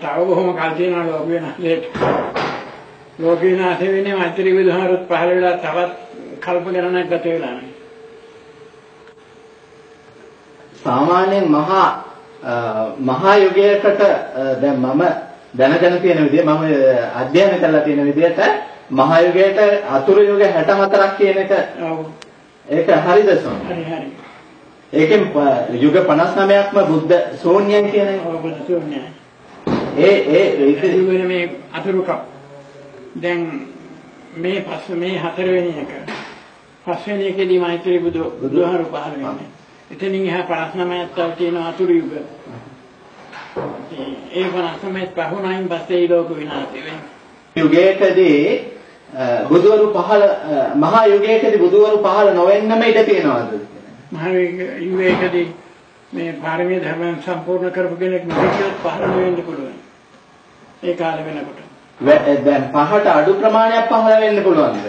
තව බොහොම කල් තියෙනවා ලෝක විනාශයට. ලෝක විනාශ වෙන්නේ මෛත්‍රී බුදුහාරුත් පහළ වෙලා තවත් කල්ප ගණනක් ගත වෙලා නේ. සාමාන්‍යයෙන් මහා මහා යුගයකට දැන් මම දැනගෙන තියෙන විදිහ මම අධ්‍යයනය කරලා තියෙන විදිහට මහා යුගයට අතුරු යුග 64ක් කියන එක. ඒක හරිද සෝම? හරි හරි. ඒකෙන් යුග 59ක්ම බුද්ධ ශූන්‍යයන් කියන එක. ඔව් බුදු සෝන්‍යයි. ඒ ඒ ඒක ඉතින් මේ අතුරුක දැන් මේ පස් මේ හතරවෙනි එක පස්වෙනි එකේදී මෛත්‍රී බුදු බුදුහාරු පහළ වෙන්නේ. එතනින් එහා 59ක් තව තියෙන අතුරු යුග. ඒ 59ත් පහුණයින් පස්සේ ලෝක විනාශය වෙන්නේ. යුගයකදී බුදවරු පහළ මහා යුගයකදී බුදවරු පහළ නොවෙන්නම ඉඩ තියෙනවද? මහා යුගයකදී මේ පාරමී ධර්මයන් සම්පූර්ණ කරපු කෙනෙක් නොහිටියොත් පහළ වෙන්න පුළුවන්. ඒ කාලේ වෙනකොට. දැන් පහට අඩු ප්‍රමාණයක් පහළ වෙන්න පුළුවන්ද?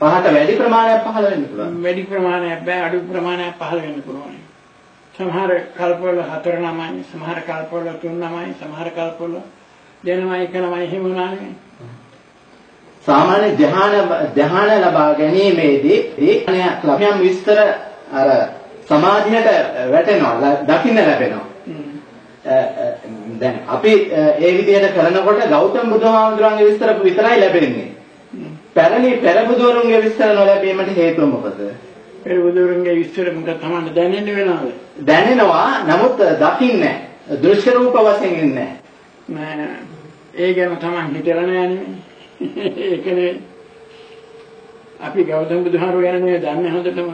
පහට වැඩි ප්‍රමාණයක් පහළ වෙන්න පුළුවන්. වැඩි ප්‍රමාණයක් බෑ අඩු ප්‍රමාණයක් පහළ වෙන්න පුළුවන්. සමහර කල්පවල හතර නමයි, සමහර කල්පවල තුන් නමයි, සමහර කල්පවල දෙනමයි එක නමයි එහෙම වුණානේ. සාමාන්‍ය ධ්‍යාන ධ්‍යාන ලබා ගැනීමේදී ඒ ලක්ෂණ විස්තර අර සමාධියට වැටෙනවා දකින්න ලැබෙනවා. දැන් අපි ඒ විදිහට කරනකොට ගෞතම බුදුහාමුදුරන්ගේ විස්තර විතරයි ලැබෙන්නේ. පැරණි පෙර බුදුවරුන්ගේ විස්තර නොලැබීමට හේතුව මොකද? පෙර බුදුරුන්ගේ විස්තර මොකද තමයි දැනෙන්න වෙනවද? දැනෙනවා නමුත් දකින්නේ දෘශ්‍ය රූප වශයෙන් ඉන්නේ නෑ. ඒ ගැන තමයි හිතලා නෑ නෙමෙයි. ඒකනේ අපි ගෞතම බුදුහාමුදුරුවෝ ගැන නෙවෙයි දන්නේ හොඳටම.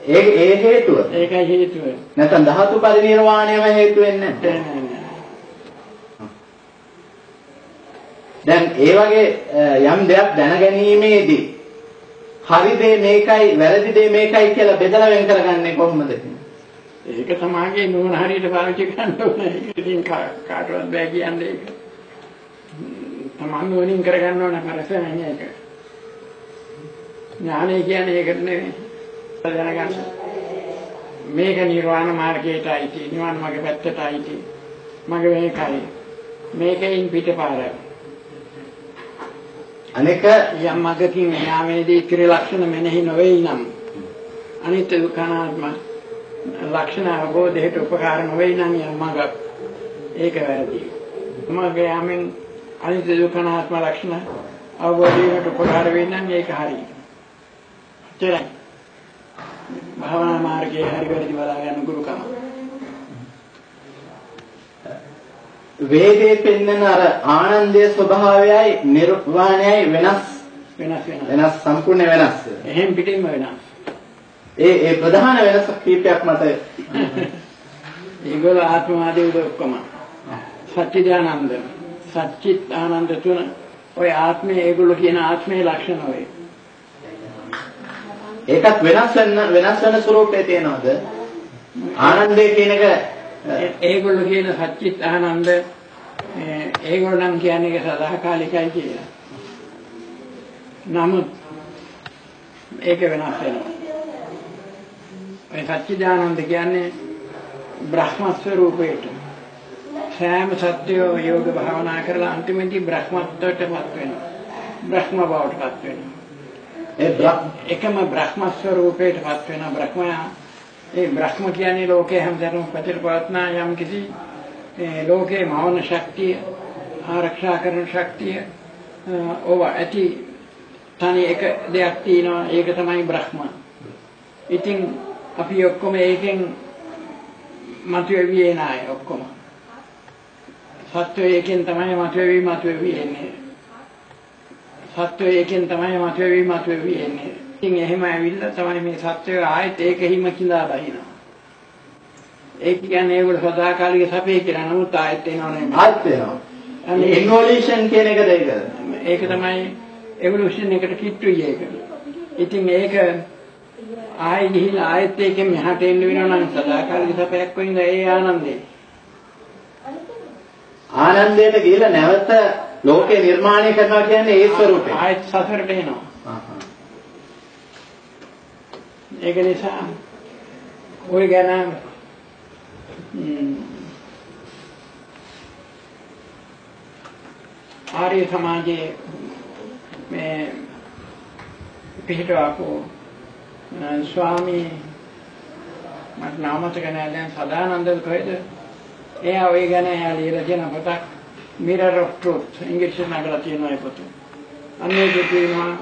ඒ ඒ හේතුව. ඒකයි හේතුව. නැත්නම් ධාතු පරිනිර්වාණයම හේතු වෙන්නේ නැහැ. නෑ නෑ නෑ. දැන් ඒ වගේ යම් දෙයක් දැනගැනීමේදී හරි දේ මේකයි වැරදි දේ මේකයි කියලා බෙදලා වෙන් කරගන්නේ කොහොමද ඒක සමාජයේ නුවණ හරියට පාවිච්චි කරන්න ඕනේ. ඒක ඉතින් කාටවත් බෑ කියන්නේ ඒක. තමන් නුවණින් කරගන්න ඕන කරසන්නේ ඒක. ඥානය කියන්නේ ඒකට නෙවෙයි. දැනගන්න. මේක නිර්වාණ මාර්ගයටයි තියෙන්නේ. නිවන් මාර්ග පැත්තටයි තියෙන්නේ. මගේ මේකයි. මේකෙන් පිටපාරයි. අනෙක යම් මගකින් යාමේදී ත්‍රිලක්ෂණ මෙනෙහි නොවේ නම් අනිත්‍ය දුක්ඛනාත්ම ලක්ෂණ අවබෝධයට උපකාර නොවේ නම් යම් මග ඒක වැරදි. මග යාමෙන් අනිත්‍ය දුක්ඛනාත්ම ලක්ෂණ අවබෝධයට උපකාර වෙන්නේ නම් ඒක හරි. එච්චරයි. භාවනා මාර්ගයේ හරි වැරදි බලා ගන්න ගුරුකම. වේදේ පෙන්නන අර ආනන්දයේ ස්වභාවයයි නිර්වාණයයි වෙනස් වෙනස් වෙනස්. වෙනස් සම්පූර්ණ වෙනස්. එහෙන් පිටින්ම වෙනස්. ඒ ඒ ප්‍රධාන වෙනස කීපයක් මත ඒගොල්ලෝ ආත්මවාදී උද ඔක්කොම. සච්චිදානන්ද. සච්චිත් ආනන්ද තුන ඔය ආත්මය ඒගොල්ලෝ කියන ආත්මයේ ලක්ෂණ ඔය. ඒකත් වෙනස් වෙන වෙනස් වෙන ස්වરૂපේ තියෙනවද? ආනන්දේ කියන එක ඒගොල්ලෝ කියන සච්චිත් ආනන්ද ඒගොල්ලන් කියන්නේ ඒක සදාකාලිකයි කියලා. නමුත් ඒක වෙනස් වෙනවා. ඒ සච්චිදානන්ද කියන්නේ බ්‍රහ්ම ස්වરૂපයට සෑම සත්‍යෝ යෝග භාවනා කරලා අන්තිමේදී බ්‍රහ්මත්වයටපත් වෙනවා. බ්‍රහ්ම බවටපත් වෙනවා. ඒ එකම බ්‍රහ්ම ස්වરૂපයටපත් වෙන බ්‍රහ්මයා ඒ බ්‍රහ්ම කියන්නේ ලෝකයේ හැමදැනම ප්‍රතිපවත්නා යම් කිසි ලෝකේ මවන ශක්තිය ආරක්ෂා කරන ශක්තිය ඕව ඇති තනි එක දෙයක් තියෙනවා ඒක තමයි බ්‍රහ්ම. ඉතින් අපි ඔක්කොම ඒකෙන් මතුවෙවි එන අය ඔක්කොම. සත්‍ය ඒකෙන් තමයි මතුවෙවි මතුවෙවි එන්නේ. සත්‍ය ඒකෙන් තමයි මතුවෙවි මතුවෙවි එන්නේ. ඉතින් එහෙම ඇවිල්ලා තමයි මේ සත්‍යය ආයෙත් ඒකෙහිම කිඳා බහිනවා. ඒක කියන්නේ ඒගොල්ලෝ සදාකාලික සපේ කියලා නමුත් ආයෙත් එනවනේ. ආයෙත් එනවා. ඉන්වොලියුෂන් කියන එකද ඒක? ඒක තමයි එවලුෂන් එකට කිට්ටුයි ඒක. ඉතින් ඒක ආයෙ ගිහිල්ලා ආයෙත් ඒකෙන් මෙහාට එන්න වෙනවා නම් සදාකාලික සපයක් වෙනින්ද ඒ ආනන්දේ. ආනන්දයට ගිහිල්ලා නැවත ලෝකේ නිර්මාණය කරනවා කියන්නේ ඒ ස්වરૂපේ. ආයෙත් සසරට එනවා. ඒක නිසා ඔය ගැන ආර්ය සමාජයේ මේ පිටවපු ස්වාමී මට නාමතක නෑ දැන් සදානන්ද කොහෙද එයා ওই ගැන එයා ලියලා තියෙන පොතක් Mirror of Truth ඉංග්‍රීසියෙන් නගලා තියෙනවා ඒ පොත. අන්නේ කියනවා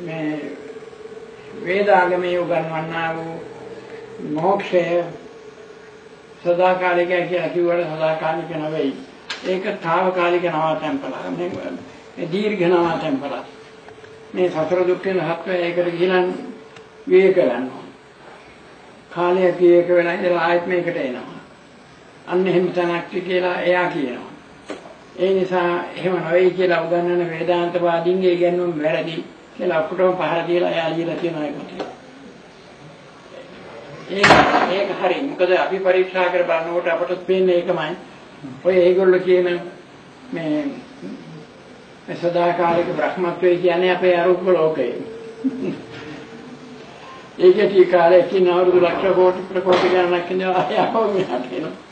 මේ වේදාගමේ උගන්වන්නා වූ මොක්ෂය සදාකාලිකයි කියලා කිව්වට සදාකාලික නෙවෙයි. ඒක తాවකාලික නවාතැන්පල. මේ දීර්ඝ නවාතැන්පල. මේ සතර දුක්ඛේ හත්ව ඒකට ගිහින් විවේක ගන්නවා. කාලයක් විවේක වෙලා ඉඳලා ආයෙත් මේකට එනවා. අන්න එහෙම තැනක් කියලා එයා කියනවා. ඒ නිසා එහෙම නොවේ කියලා උගන්වන වේදාන්තවාදීන්ගේ ඉගැන්වීම වැරදි කියලා ඔක්කොටම පහර දීලා එයා ලියලා තියෙනවා ඒකට. ඒක ඒක හරි. මොකද අපි පරීක්ෂා කර බලනකොට අපට පේන්නේ ඒකමයි. ඔය ඒගොල්ලෝ කියන මේ මේ සදාකාලික බ්‍රහ්මත්වයේ කියන්නේ අපේ අරූප ලෝකය. ඒකේ ටී කාලේ කින අවුරුදු ලක්ෂ කෝටි ප්‍රකෝටි ගණනක් ඉඳලා ආයව මෙහාට එනවා.